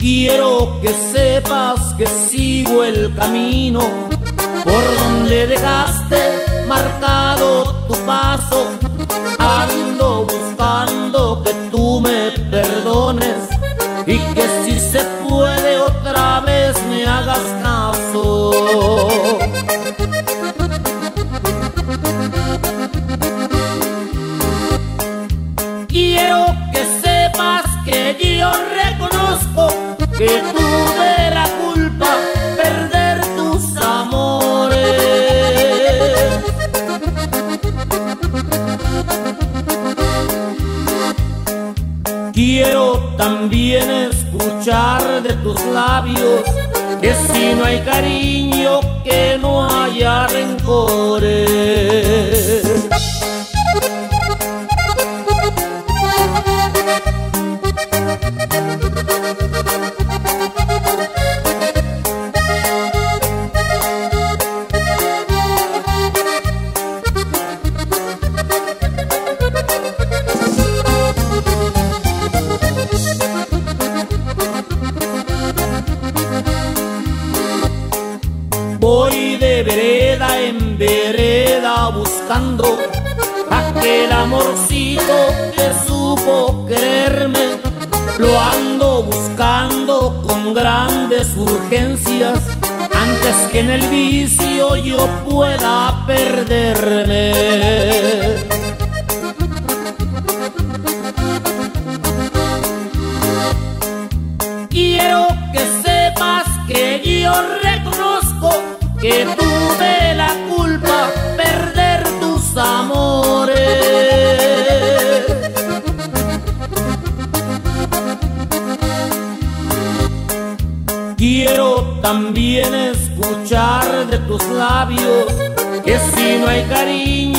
Quiero que sepas que sigo el camino por donde dejaste marcado tu paso. Ando buscando que tú me perdones y que si se puede otra vez me hagas caso. Que tuve la culpa perder tus amores. Quiero también escuchar de tus labios que si no hay cariño, que no haya Voy de vereda en vereda buscando aquel amorcito que supo quererme. Lo ando buscando con grandes urgencias antes que en el vicio yo pueda perderme. Quiero que sepas que yo reconozco que tuve la culpa perder tus amores. Quiero también escuchar de tus labios que si no hay cariño,